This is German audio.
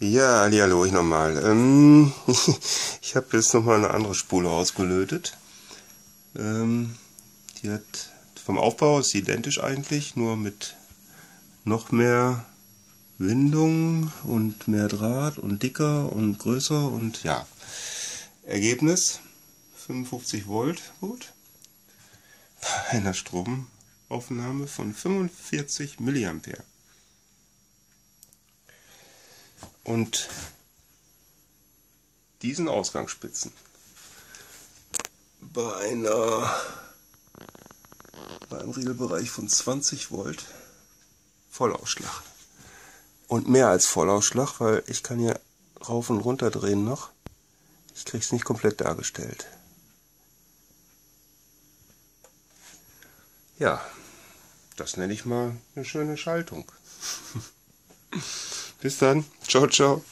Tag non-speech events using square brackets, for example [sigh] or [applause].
Ja, hallo, ich nochmal. Ähm, [laughs] ich habe jetzt nochmal eine andere Spule ausgelötet. Ähm, die hat vom Aufbau ist identisch eigentlich, nur mit noch mehr Windung und mehr Draht und dicker und größer und ja. Ergebnis 55 Volt, gut. Bei einer Stromaufnahme von 45 Milliampere. Und diesen Ausgangsspitzen bei einer bei einem Regelbereich von 20 Volt Vollausschlag. Und mehr als Vollausschlag, weil ich kann hier rauf und runter drehen noch. Ich kriege es nicht komplett dargestellt. Ja, das nenne ich mal eine schöne Schaltung. [laughs] Bis dann. Ciao, ciao.